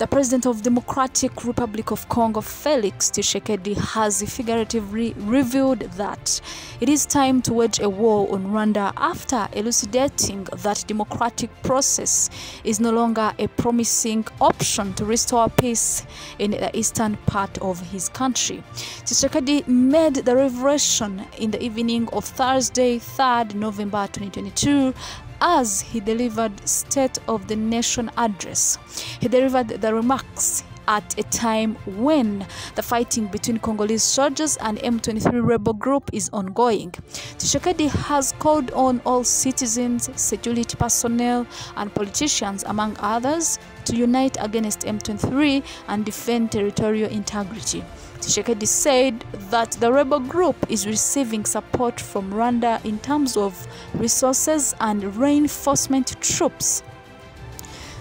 The president of Democratic Republic of Congo, Felix Tshisekedi, has figuratively revealed that it is time to wage a war on Rwanda after elucidating that democratic process is no longer a promising option to restore peace in the eastern part of his country. Tshisekedi made the revelation in the evening of Thursday, 3rd November 2022 as he delivered State of the Nation address. He delivered the remarks at a time when the fighting between Congolese soldiers and M23 rebel group is ongoing. Tshisekedi has called on all citizens, security personnel, and politicians, among others, to unite against M23 and defend territorial integrity. Tshisekedi said that the rebel group is receiving support from Rwanda in terms of resources and reinforcement troops.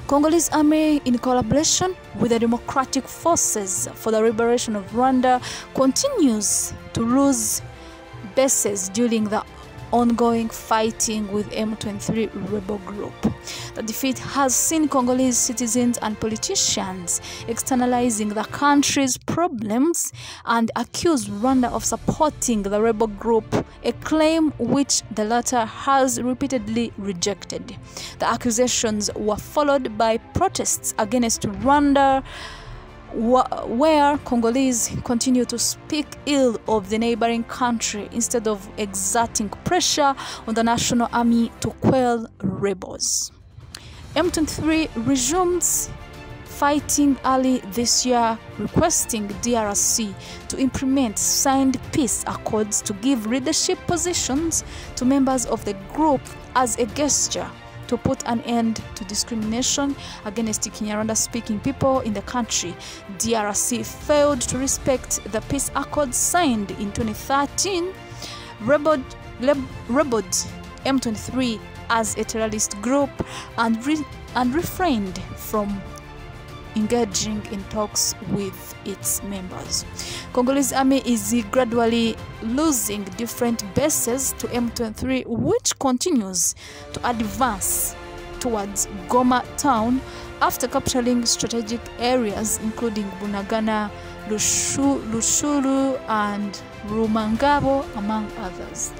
Congolese army in collaboration with the democratic forces for the liberation of Rwanda continues to lose bases during the ongoing fighting with M23 rebel group. The defeat has seen Congolese citizens and politicians externalizing the country's problems and accuse Rwanda of supporting the rebel group, a claim which the latter has repeatedly rejected. The accusations were followed by protests against Rwanda where Congolese continue to speak ill of the neighboring country instead of exerting pressure on the national army to quell rebels. M23 resumes fighting early this year, requesting DRC to implement signed peace accords to give leadership positions to members of the group as a gesture to put an end to discrimination against Kinyarwanda speaking people in the country. DRC failed to respect the peace accord signed in 2013, rebelled, rebelled M23 as a terrorist group and, re, and refrained from engaging in talks with its members. Congolese army is gradually losing different bases to M23 which continues to advance towards Goma town after capturing strategic areas including Bunagana, Lushu, Lushuru and Rumangabo among others.